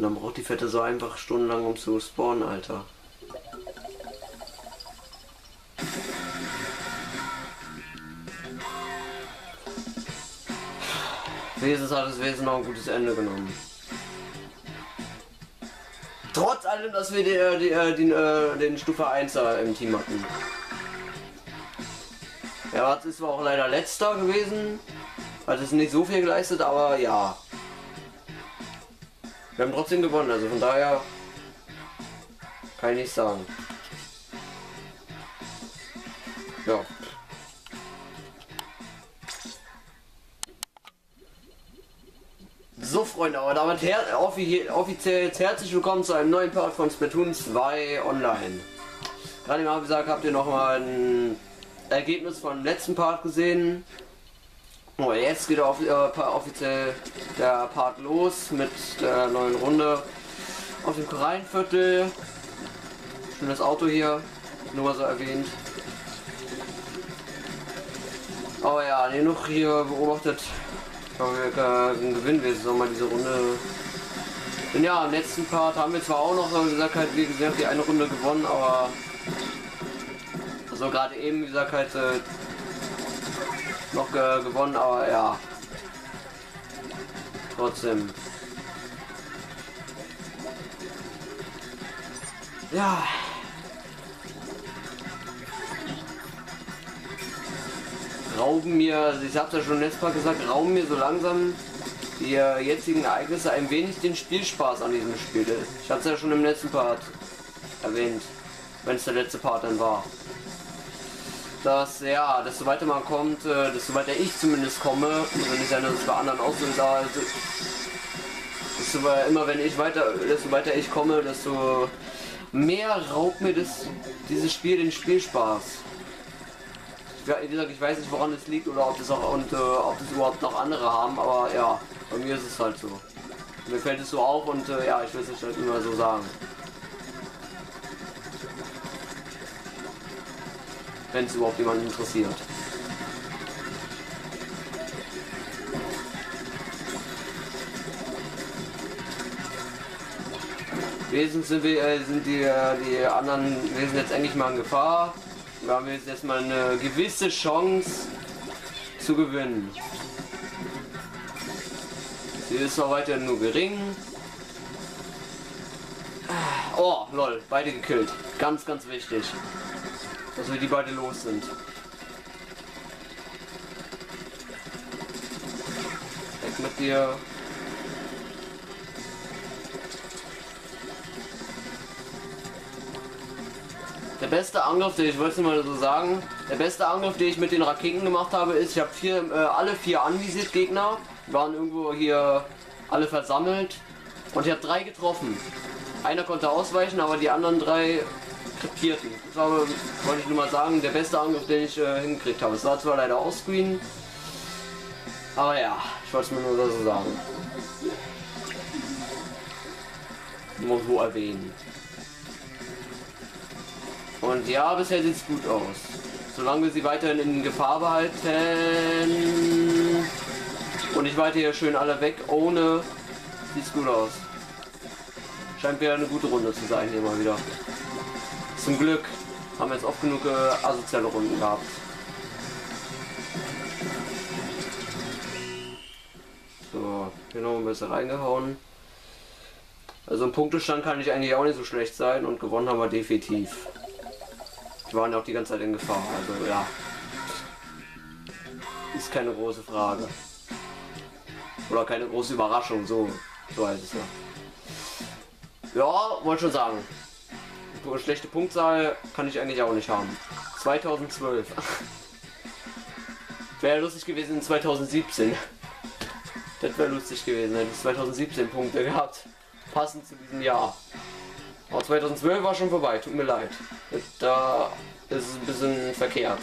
Und dann braucht die Fette so einfach stundenlang, um zu spawnen, Alter. Wesens hat das Wesen noch ein gutes Ende genommen. Trotz allem, dass wir die, äh, die, äh, den, äh, den Stufe 1 im Team hatten. Ja, ist zwar auch leider letzter gewesen. Hat es nicht so viel geleistet, aber ja. Wir haben trotzdem gewonnen, also von daher kann ich nicht sagen. Ja. So Freunde, aber damit her offiziell jetzt herzlich willkommen zu einem neuen Part von Splatoon 2 Online. Gerade mal gesagt, habt ihr noch mal ein Ergebnis vom letzten Part gesehen. Oh, jetzt geht auf, äh, offiziell der Part los mit der neuen Runde auf dem Korallenviertel. Schönes Auto hier, nur so erwähnt. Aber ja, genug hier beobachtet. Ich glaube, wir können gewinnen wir so mal diese Runde. Und ja, im letzten Part haben wir zwar auch noch, wie gesagt, halt, wie gesagt, die eine Runde gewonnen, aber so also gerade eben, wie gesagt, halt äh, noch ge gewonnen, aber ja. Trotzdem. Ja. Rauben mir, ich hab's ja schon letztes Mal gesagt, rauben mir so langsam die äh, jetzigen Ereignisse ein wenig den Spielspaß an diesem Spiel. Ich es ja schon im letzten Part erwähnt, wenn es der letzte Part dann war dass ja, desto weiter man kommt, äh, desto weiter ich zumindest komme, also nicht sein, dass es bei anderen auch so da also, desto immer wenn ich weiter, desto weiter ich komme, desto mehr raubt mir das dieses Spiel den Spielspaß. Wie gesagt, ich weiß nicht woran es liegt oder ob das auch und äh, ob das überhaupt noch andere haben, aber ja, bei mir ist es halt so. Mir fällt es so auf und äh, ja, ich will es halt immer so sagen. Wenn es überhaupt jemanden interessiert. Wesentlich sind, wir, äh, sind die, äh, die anderen Wesen jetzt endlich mal in Gefahr. Wir haben jetzt erstmal eine gewisse Chance zu gewinnen. Sie ist zwar weiterhin nur gering. Oh, lol, beide gekillt. Ganz, ganz wichtig dass wir die beide los sind. Weg mit dir. Der beste Angriff, den ich wollte mal so sagen, der beste Angriff, den ich mit den Raketen gemacht habe, ist, ich habe vier, äh, alle vier anvisiert Gegner, waren irgendwo hier alle versammelt und ich habe drei getroffen. Einer konnte ausweichen, aber die anderen drei krepierten. Das war, wollte ich nur mal sagen, der beste Angriff, den ich äh, hingekriegt habe. Es war zwar leider Offscreen, aber ja, ich wollte es mir nur so sagen. Nur so erwähnen. Und ja, bisher sieht es gut aus. Solange wir sie weiterhin in Gefahr behalten und ich weiter hier schön alle weg ohne, sieht es gut aus. Scheint wieder eine gute Runde zu sein hier mal wieder. Zum Glück haben wir jetzt oft genug äh, asoziale Runden gehabt. So, genau, ein bisschen reingehauen. Also im Punktestand kann ich eigentlich auch nicht so schlecht sein und gewonnen haben wir definitiv. Wir waren ja auch die ganze Zeit in Gefahr, also ja. Ist keine große Frage. Oder keine große Überraschung, so, so heißt es ja. Ja, wollte schon sagen schlechte Punktzahl kann ich eigentlich auch nicht haben. 2012. wäre lustig gewesen in 2017. Das wäre lustig gewesen, hätte ich 2017 Punkte gehabt. Passend zu diesem Jahr. Aber 2012 war schon vorbei, tut mir leid. Da ist es ein bisschen verkehrt.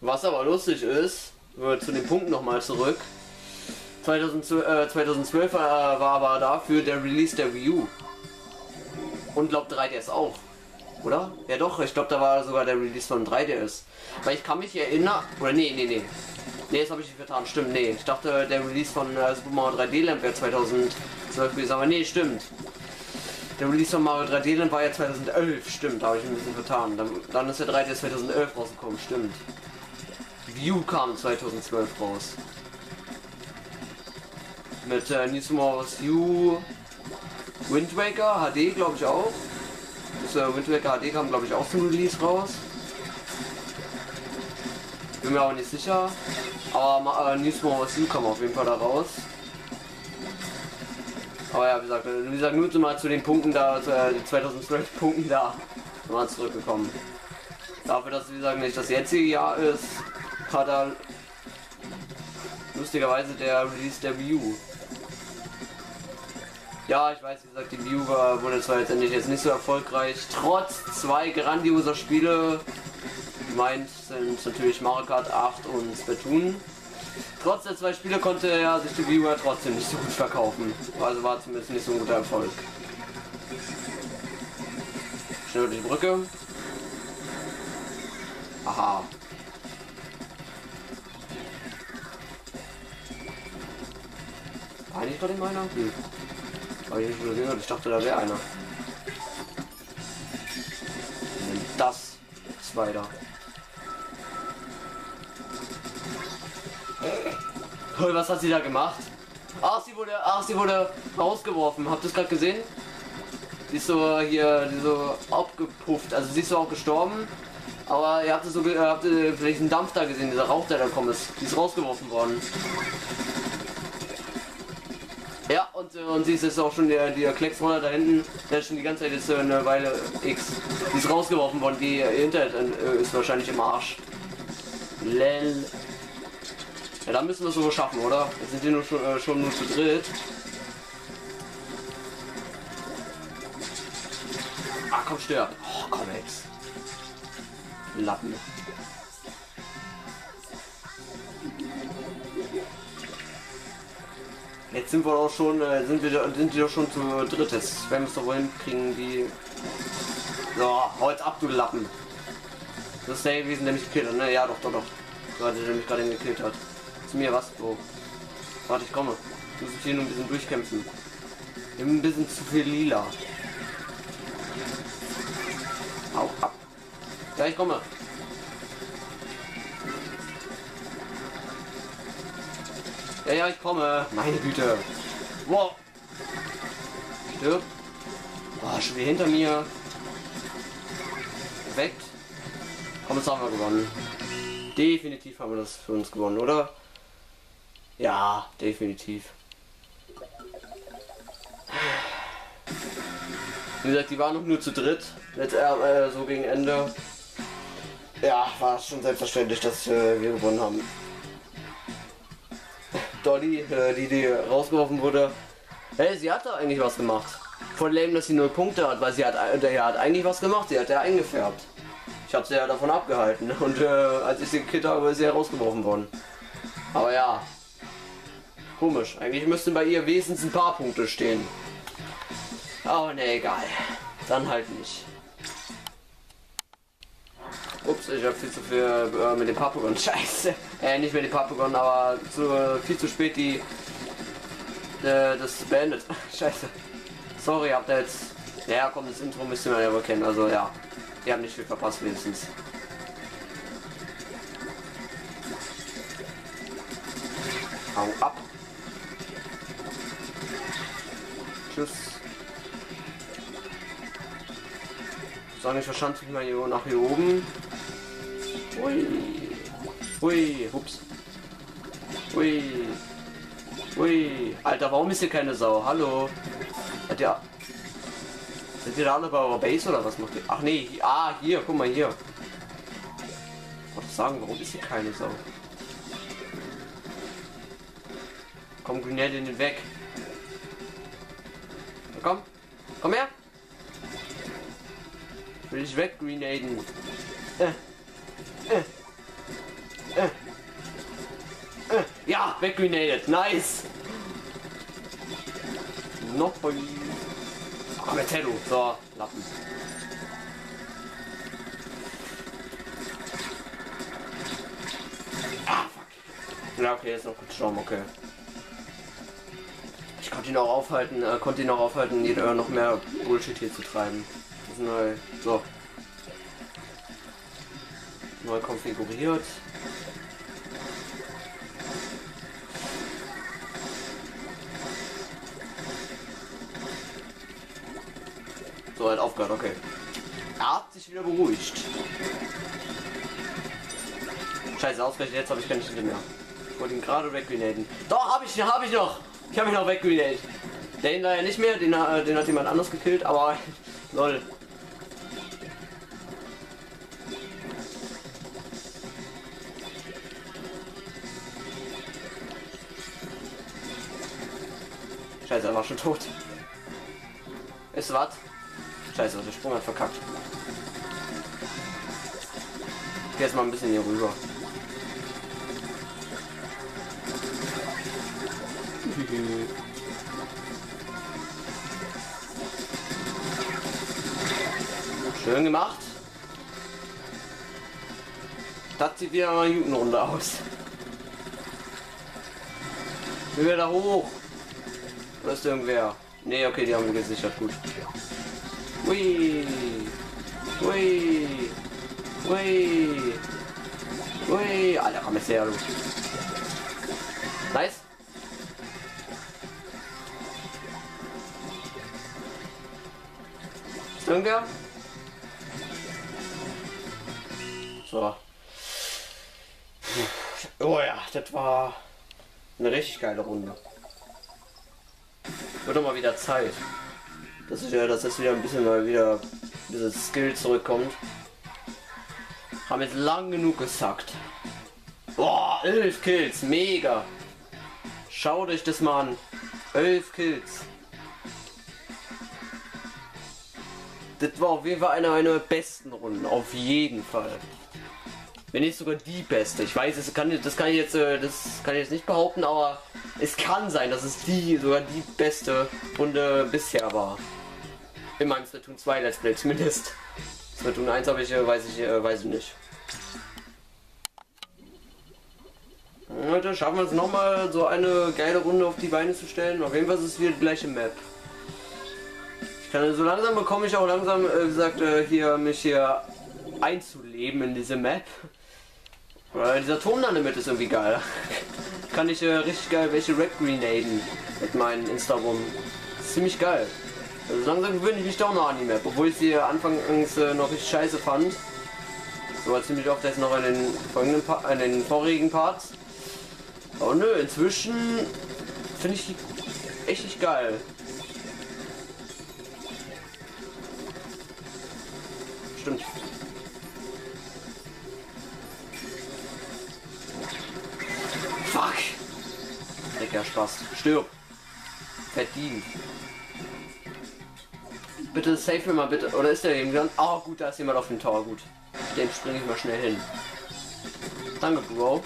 Was aber lustig ist, zu den Punkten nochmal zurück. 2012, äh, 2012 äh, war aber dafür der Release der Wii U. Und glaub 3DS auch. Oder? Ja doch, ich glaube da war sogar der Release von 3DS. Weil ich kann mich erinnern. Oder nee, nee, nee. Nee, das habe ich nicht vertan. Stimmt, nee. Ich dachte, der Release von äh, Super Mario 3D Land wäre 2012 gewesen, aber nee, stimmt. Der Release von Mario 3D Land war ja 2011, stimmt, da habe ich ein bisschen vertan. Dann, dann ist der 3DS 2011 rausgekommen, stimmt. View kam 2012 raus. Mit äh, New Small View Wind Waker HD, glaube ich auch. Das äh, Wind Waker HD kam, glaube ich, auch zum Release raus. Bin mir auch nicht sicher. Aber äh, New Small kam auf jeden Fall da raus. Aber ja, wie gesagt, äh, wie gesagt, nur mal zu den Punkten da, zu, äh, den 2012 Punkten da, mal zurückgekommen. Dafür, dass wie gesagt nicht das jetzige Jahr ist, hat er lustigerweise der Release der Wii U. Ja, ich weiß, wie gesagt, die war, wurde zwar letztendlich jetzt nicht so erfolgreich, trotz zwei grandioser Spiele. Meint sind natürlich Mario Kart 8 und Splatoon. Trotz der zwei Spiele konnte er sich die ja trotzdem nicht so gut verkaufen. Also war zumindest nicht so ein guter Erfolg. Schnell die Brücke. Aha. War nicht gerade meiner? Hm. Ich nicht schon gehört. Ich dachte, da wäre einer. Das zwei da. Was hat sie da gemacht? Ach, sie wurde, ach, sie wurde rausgeworfen. Habt ihr es gerade gesehen? Sie ist so hier, so abgepufft. Also sie ist so auch gestorben. Aber ihr habt so, habt ihr vielleicht einen Dampf da gesehen, dieser Rauch, der da kommt ist. Die ist rausgeworfen worden. Und, äh, und sie ist jetzt auch schon der, der Klecksroller da hinten, der ist schon die ganze Zeit jetzt eine Weile X. Die ist rausgeworfen worden, die äh, Internet äh, ist wahrscheinlich im Arsch. Lel. Ja, dann müssen wir es so schaffen, oder? Jetzt sind wir nur schon, äh, schon nur zu dritt. Ah, komm, stirb. Oh, komm. Lappen. Jetzt sind wir auch schon, äh, sind wir sind doch schon zu dritt. Jetzt werden wir es doch wohl hinkriegen, die. So, heute ab, du Lappen. Das ist der gewesen, der mich gekillt hat, ne? Ja, doch, doch, doch. Gerade, der mich gerade gekillt hat. Zu mir was, Bro. Warte, ich komme. Ich muss mich hier nur ein bisschen durchkämpfen. Wir haben ein bisschen zu viel lila. Hau ab. Ja, ich komme. Ja, ja, ich komme. Meine Güte. Wow. Stirb. Oh, schon wieder hinter mir. Weg. Komm, jetzt haben wir gewonnen. Definitiv haben wir das für uns gewonnen, oder? Ja, definitiv. Wie gesagt, die waren noch nur zu dritt. Jetzt äh, so gegen Ende. Ja, war schon selbstverständlich, dass äh, wir gewonnen haben. Dolly, äh, die, die rausgeworfen wurde, hey, sie hat da eigentlich was gemacht. Von lame, dass sie null Punkte hat, weil sie hat, äh, der hat eigentlich was gemacht, sie hat ja eingefärbt. Ich habe sie ja davon abgehalten und äh, als ich sie gekillt habe, ist sie herausgeworfen worden. Aber ja, komisch. Eigentlich müssten bei ihr wesentlich ein paar Punkte stehen. Aber ne, egal. Dann halt nicht. Ups, ich habe viel zu viel äh, mit dem Papagon. Scheiße. Äh, nicht mit dem Papagon, aber zu, äh, viel zu spät die äh, das beendet. Scheiße. Sorry, habt ihr jetzt. Ja, komm, das Intro müsst ihr ja wohl kennen. Also ja, ihr habt nicht viel verpasst wenigstens. Hau ab. Tschüss. So, ich verschanze mich mal hier nach hier oben. Ui. Ui. Ups. Ui. Ui. Alter, warum ist hier keine Sau? Hallo. Hat ja. Sind ihr da alle bei eurer Base oder was macht ihr? Ach nee. Ah, hier. Guck mal hier. Ich wollte sagen, warum ist hier keine Sau? Komm, Grenade in den weg. Na, komm. Komm her. Will ich weg, Grenaden. Äh. Weggrenadet. Nice. Noch bei. Jetzt her, du. So, Lappen. Ah, fuck. Ja, okay, ist noch gut Schaum, okay. Ich konnte ihn auch aufhalten, äh, konnte ihn auch aufhalten, hier, äh, noch mehr Bullshit hier zu treiben. Das ist neu. So. Neu konfiguriert. So, hat aufgehört, okay. Er hat sich wieder beruhigt. Scheiße, ausgerechnet jetzt habe ich keine Schnitte mehr. Ich wollte ihn gerade wegrenaden. Doch, habe ich, habe ich noch. Ich habe ihn noch wegrenadet. Den leider nicht mehr, den, äh, den hat jemand anders gekillt, aber lol. Scheiße, er war schon tot. Ist was? Scheiße, der Sprung hat verkackt. Ich geh jetzt mal ein bisschen hier rüber. Schön gemacht. Das sieht wieder mal eine Jugendrunde aus. Will wir da hoch? Oder ist irgendwer? Ne, okay, die haben wir gesichert. Gut. Ui. Ui. Ui. Ui. Alter, komm jetzt her, du. Nice. Ist irgendwer? So. Oh ja, das war eine richtig geile Runde. Wird doch mal wieder Zeit. Das ist ja, dass jetzt wieder ein bisschen mal wieder dieses Skill zurückkommt. Haben jetzt lang genug gesackt. Boah, 11 Kills, mega. Schaut euch das mal an. 11 Kills. Das war auf jeden Fall eine meiner besten Runden, auf jeden Fall. Wenn nicht sogar die beste. Ich weiß, das kann, das kann ich jetzt, äh, das kann ich jetzt nicht behaupten, aber es kann sein, dass es die sogar die beste Runde bisher war. In meinem Splatoon 2 Let's Play zumindest. Splatoon 1 habe ich, äh, weiß ich, äh, weiß ich nicht. Heute schaffen wir es nochmal so eine geile Runde auf die Beine zu stellen. Auf jeden Fall ist es wieder die gleiche Map. Ich kann so langsam bekomme ich auch langsam äh, gesagt hier mich hier einzuleben in diese Map. Weil dieser Turm da in der Mitte ist irgendwie geil. kann ich äh, richtig geil welche Red Grenaden mit meinen Insta-Rum. Ziemlich geil. Also langsam gewöhne ich mich doch noch an die Map, obwohl ich sie anfangs äh, noch richtig scheiße fand. So war ziemlich oft jetzt noch in den folgenden pa in den vorigen Parts. Aber nö, inzwischen finde ich die echt nicht geil. Spaß. Stirb! Verdient. Bitte save mir mal bitte. Oder ist der irgendwie? Oh gut, da ist jemand auf dem Tower. Gut. Den springe ich mal schnell hin. Danke, Bro.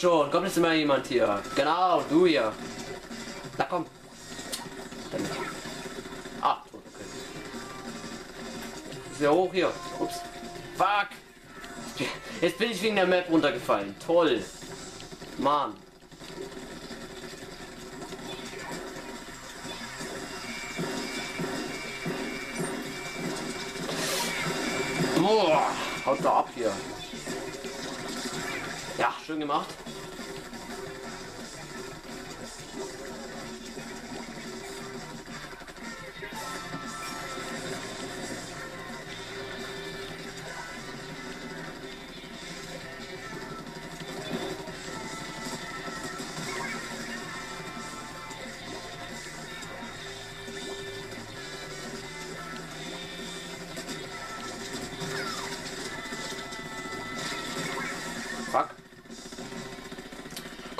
Na komm schon, kommt jetzt immer jemand hier. Genau, du hier. Na komm. Dann. Ah, okay. Ja hoch hier. Ups. Fuck. Jetzt bin ich wegen der Map runtergefallen. Toll. Mann. Boah, haut da ab hier. Ja, schön gemacht.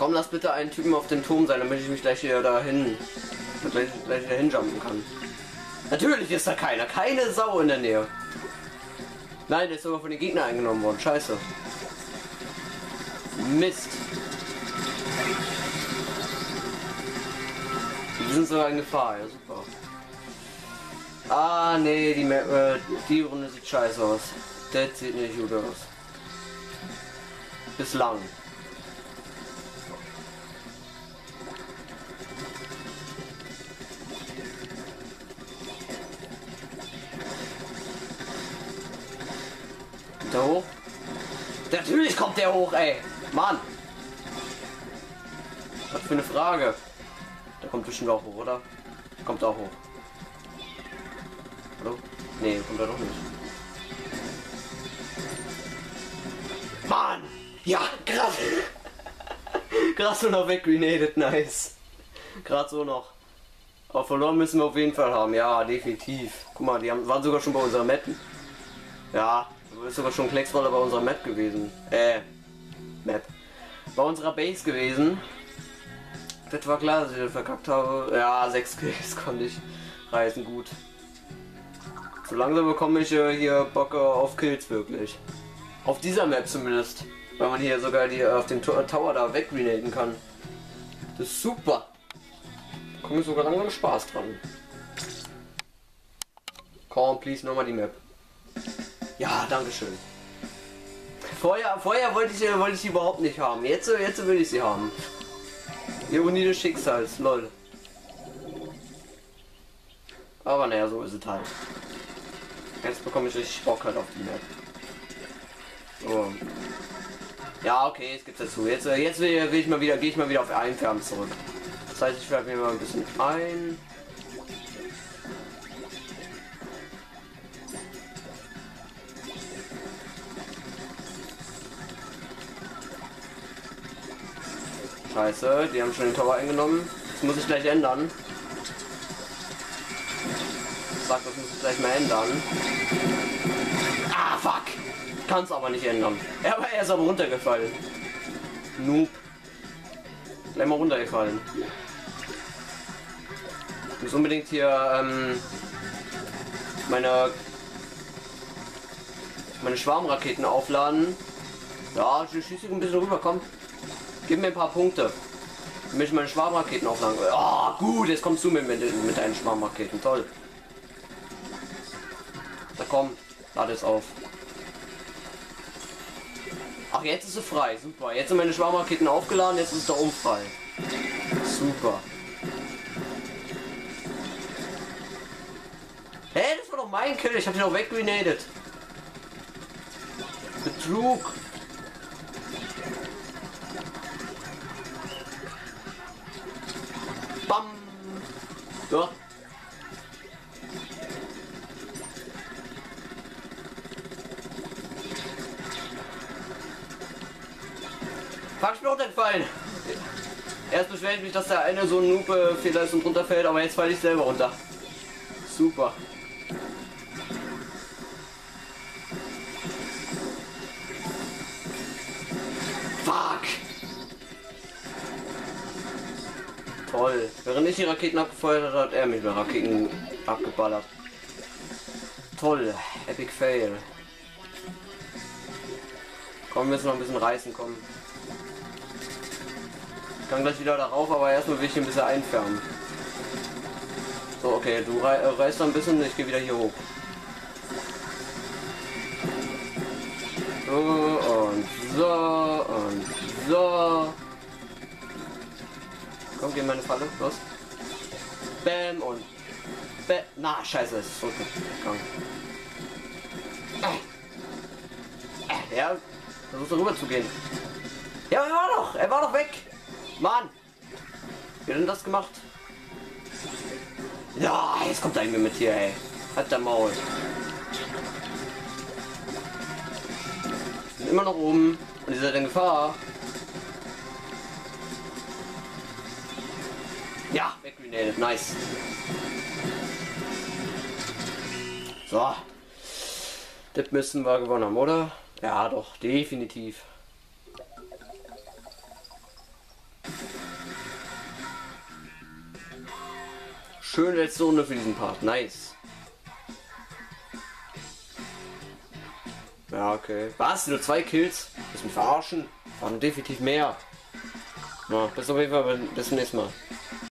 Warum lass bitte einen Typen auf dem Turm sein, damit ich mich gleich hier dahin, damit ich gleich dahin jumpen kann? Natürlich ist da keiner, keine Sau in der Nähe. Nein, der ist sogar von den Gegnern eingenommen worden. Scheiße. Mist. Die sind sogar in Gefahr, ja super. Ah nee, die, äh, die Runde sieht scheiße aus. Das sieht nicht gut aus. Bislang. Kommt der hoch? Natürlich kommt der hoch, ey. Mann. Was für eine Frage. Der kommt bestimmt auch hoch, oder? Kommt auch hoch. Hallo? Nee, kommt er doch nicht. Mann! Ja, krass! Gerade so noch weggrenadet, nice. Gerade so noch. Aber verloren müssen wir auf jeden Fall haben, ja, definitiv. Guck mal, die haben, waren sogar schon bei unserer Map. Ja, du bist sogar schon Klecksroller bei unserer Map gewesen. Äh, Map. Bei unserer Base gewesen. Das war klar, dass ich das verkackt habe. Ja, 6 Kills konnte ich reißen, gut. So langsam bekomme ich äh, hier Bock auf Kills wirklich. Auf dieser Map zumindest. Weil man hier sogar die auf dem Tower da wegrenaten kann. Das ist super. Da komme ich sogar langsam Spaß dran. Komm, please, nochmal die Map. Ja, dankeschön. Vorher, vorher wollte ich, wollte ich sie überhaupt nicht haben. Jetzt, jetzt will ich sie haben. Ironie des Schicksals, lol. Aber naja, so ist es halt. Jetzt bekomme ich richtig Bock halt auf die Map. So. Ja, okay, es gibt dazu. Jetzt, jetzt will, will, ich mal wieder, gehe ich mal wieder auf Einfärben zurück. Das heißt, ich färbe mir mal ein bisschen ein. Scheiße, die haben schon den Tower eingenommen. Das muss ich gleich ändern. Ich sag, das muss ich gleich mal ändern. Ah, fuck! Kann es aber nicht ändern. Er, er ist aber runtergefallen. Noob. Gleich mal runtergefallen. Ich muss unbedingt hier ähm, meine meine Schwarmraketen aufladen. Ja, ich schieße ein bisschen rüber, komm. Gib mir ein paar Punkte. Damit ich meine Schwarmraketen aufladen. Oh, gut, jetzt kommst du mit, mit, mit deinen Schwarmraketen. Toll. Na komm, lade es auf. Ach, jetzt ist sie frei. Super. Jetzt sind meine Schwarmraketen aufgeladen, jetzt ist der frei. Super. Hä, hey, das war doch mein Kill. Ich hab den auch wegrenated. Betrug. Ja. Fuck, ich bin runtergefallen. Erst beschwert mich, dass der eine so ein Noob-Fehler ist und runterfällt, aber jetzt falle ich selber runter. Super. Die Raketen abgefeuert habe, hat er mich mit Raketen abgeballert. Toll. Epic Fail. Kommen wir jetzt noch ein bisschen reißen kommen. Ich kann gleich wieder darauf, aber erstmal will ich ein bisschen einfärben. So, okay, du rei äh, reißt ein bisschen, ich gehe wieder hier hoch. So und so und so. Komm, geh in meine Falle. Los. Bam und Bam. Na, scheiße, es ist zurückgegangen. Äh. Äh, ja, versucht rüber zu gehen. Ja, er war doch, er war doch weg. Mann. Wie hat denn das gemacht? Ja, jetzt kommt er irgendwie mit hier, ey. Halt der Maul. Immer noch oben. Und ihr seid in Gefahr. Weggrenadet, nice. So. Das müssen wir gewonnen haben, oder? Ja, doch, definitiv. Schöne letzte Runde für diesen Part, nice. Ja, okay. Was? Nur zwei Kills? Das mich verarschen? Waren definitiv mehr. Ja, bis auf jeden Fall bis zum nächsten Mal.